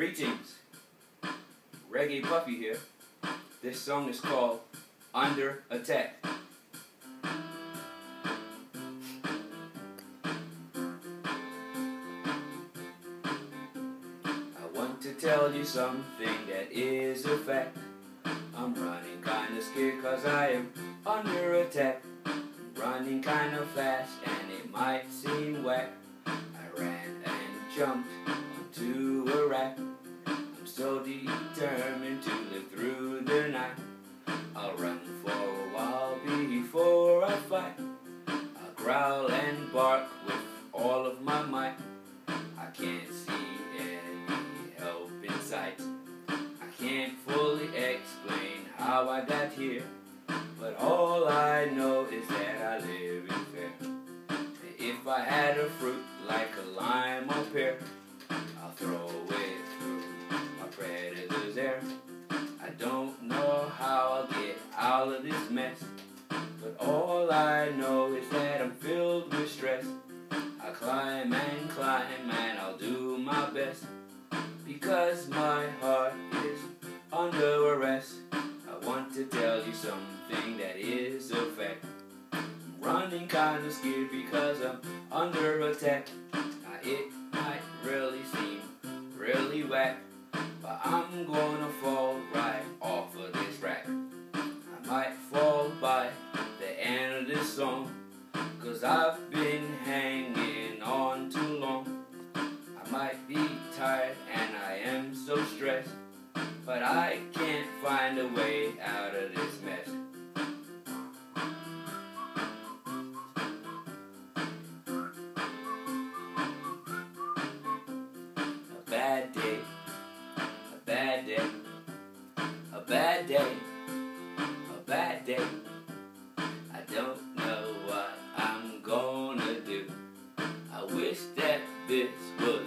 Greetings, Reggae Puppy here. This song is called Under Attack. I want to tell you something that is a fact. I'm running kinda scared cause I am under attack. Running kinda fast and it might seem whack. I ran and jumped onto a rack. So determined to live through the night. I'll run for a while before I fight. I'll growl and bark with all of my might. I can't see any help in sight. I can't fully explain how I got here. But all I know is that I live in fear. If I had a fruit like a lime or pear, out of this mess, but all I know is that I'm filled with stress. I climb and climb and I'll do my best because my heart is under arrest. I want to tell you something that is a fact. I'm running kinda scared because I'm under attack. Now it might really seem really whack, but I'm gonna fall right Cause I've been hanging on too long. I might be tired and I am so stressed. But I can't find a way out of this mess. A bad day, a bad day, a bad day, a bad day. wish that this was